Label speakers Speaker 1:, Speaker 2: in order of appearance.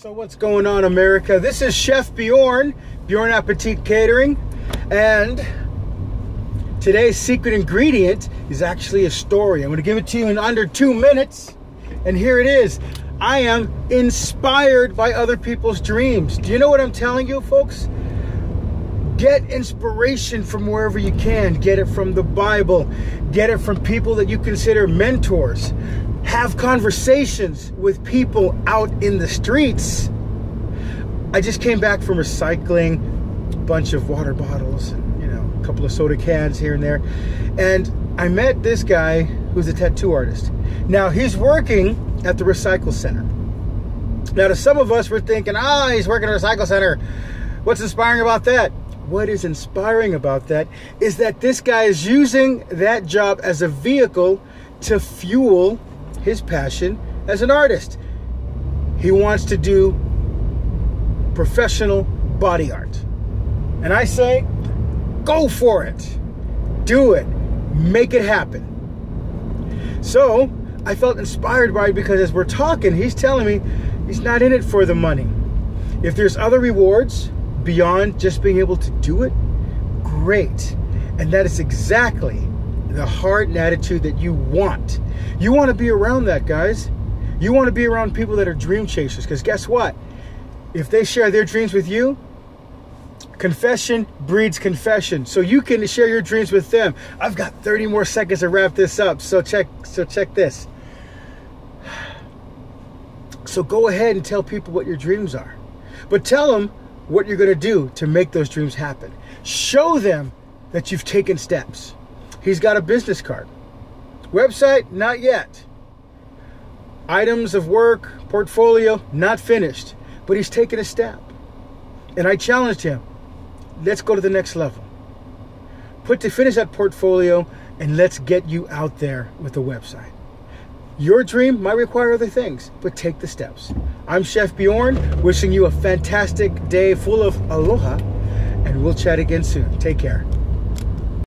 Speaker 1: So what's going on, America? This is Chef Bjorn, Bjorn Appetit Catering, and today's secret ingredient is actually a story. I'm to give it to you in under two minutes, and here it is. I am inspired by other people's dreams. Do you know what I'm telling you, folks? Get inspiration from wherever you can. Get it from the Bible. Get it from people that you consider mentors have conversations with people out in the streets. I just came back from recycling a bunch of water bottles, and, you know, a couple of soda cans here and there. And I met this guy who's a tattoo artist. Now, he's working at the recycle center. Now, to some of us, we're thinking, ah, oh, he's working at a recycle center. What's inspiring about that? What is inspiring about that is that this guy is using that job as a vehicle to fuel his passion as an artist. He wants to do professional body art. And I say, go for it. Do it. Make it happen. So I felt inspired by it because as we're talking, he's telling me he's not in it for the money. If there's other rewards beyond just being able to do it, great. And that is exactly the heart and attitude that you want. You want to be around that, guys. You want to be around people that are dream chasers because guess what? If they share their dreams with you, confession breeds confession. So you can share your dreams with them. I've got 30 more seconds to wrap this up. So check so check this. So go ahead and tell people what your dreams are. But tell them what you're going to do to make those dreams happen. Show them that you've taken steps. He's got a business card. Website, not yet. Items of work, portfolio, not finished. But he's taken a step. And I challenged him let's go to the next level. Put to finish that portfolio and let's get you out there with a website. Your dream might require other things, but take the steps. I'm Chef Bjorn, wishing you a fantastic day full of aloha, and we'll chat again soon. Take care.